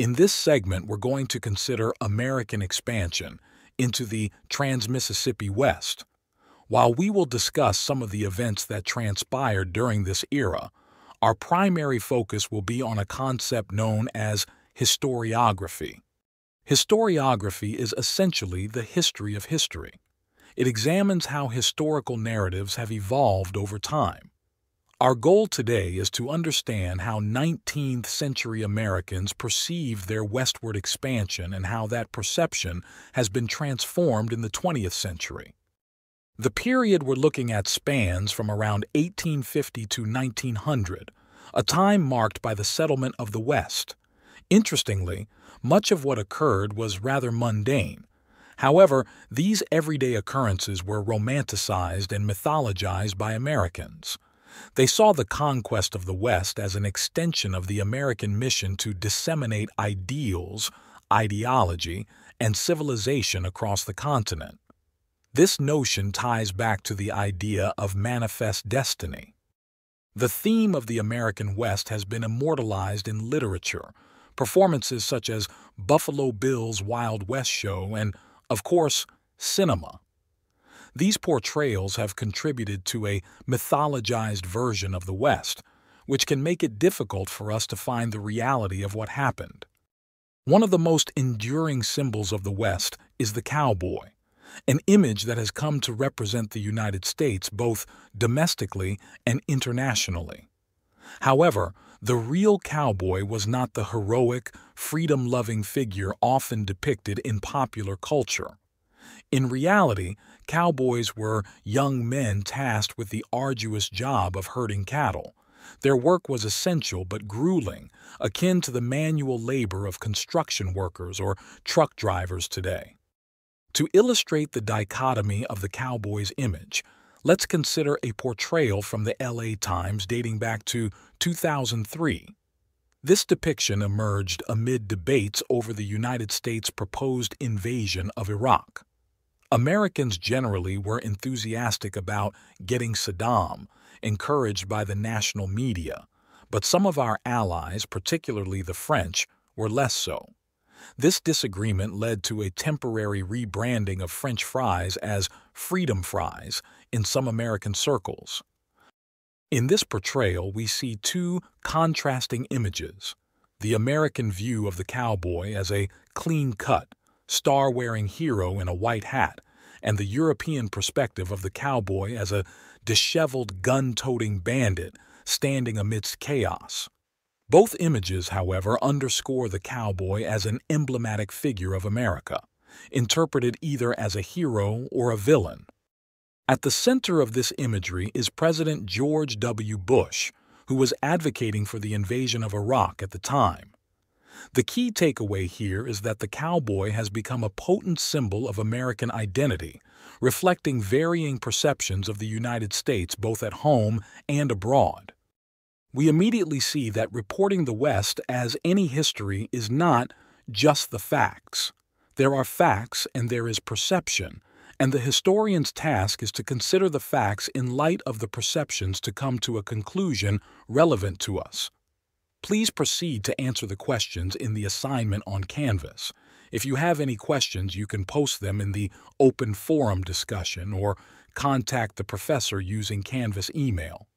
In this segment, we're going to consider American expansion into the Trans-Mississippi West. While we will discuss some of the events that transpired during this era, our primary focus will be on a concept known as historiography. Historiography is essentially the history of history. It examines how historical narratives have evolved over time. Our goal today is to understand how 19th century Americans perceived their westward expansion and how that perception has been transformed in the 20th century. The period we're looking at spans from around 1850 to 1900, a time marked by the settlement of the West. Interestingly, much of what occurred was rather mundane. However, these everyday occurrences were romanticized and mythologized by Americans. They saw the conquest of the West as an extension of the American mission to disseminate ideals, ideology, and civilization across the continent. This notion ties back to the idea of manifest destiny. The theme of the American West has been immortalized in literature, performances such as Buffalo Bill's Wild West Show, and, of course, cinema. These portrayals have contributed to a mythologized version of the West, which can make it difficult for us to find the reality of what happened. One of the most enduring symbols of the West is the cowboy an image that has come to represent the United States both domestically and internationally. However, the real cowboy was not the heroic, freedom-loving figure often depicted in popular culture. In reality, cowboys were young men tasked with the arduous job of herding cattle. Their work was essential but grueling, akin to the manual labor of construction workers or truck drivers today. To illustrate the dichotomy of the cowboy's image, let's consider a portrayal from the LA Times dating back to 2003. This depiction emerged amid debates over the United States' proposed invasion of Iraq. Americans generally were enthusiastic about getting Saddam, encouraged by the national media, but some of our allies, particularly the French, were less so. This disagreement led to a temporary rebranding of French fries as freedom fries in some American circles. In this portrayal, we see two contrasting images. The American view of the cowboy as a clean-cut, star-wearing hero in a white hat, and the European perspective of the cowboy as a disheveled, gun-toting bandit standing amidst chaos. Both images, however, underscore the cowboy as an emblematic figure of America, interpreted either as a hero or a villain. At the center of this imagery is President George W. Bush, who was advocating for the invasion of Iraq at the time. The key takeaway here is that the cowboy has become a potent symbol of American identity, reflecting varying perceptions of the United States both at home and abroad we immediately see that reporting the West as any history is not just the facts. There are facts and there is perception, and the historian's task is to consider the facts in light of the perceptions to come to a conclusion relevant to us. Please proceed to answer the questions in the assignment on Canvas. If you have any questions, you can post them in the open forum discussion or contact the professor using Canvas email.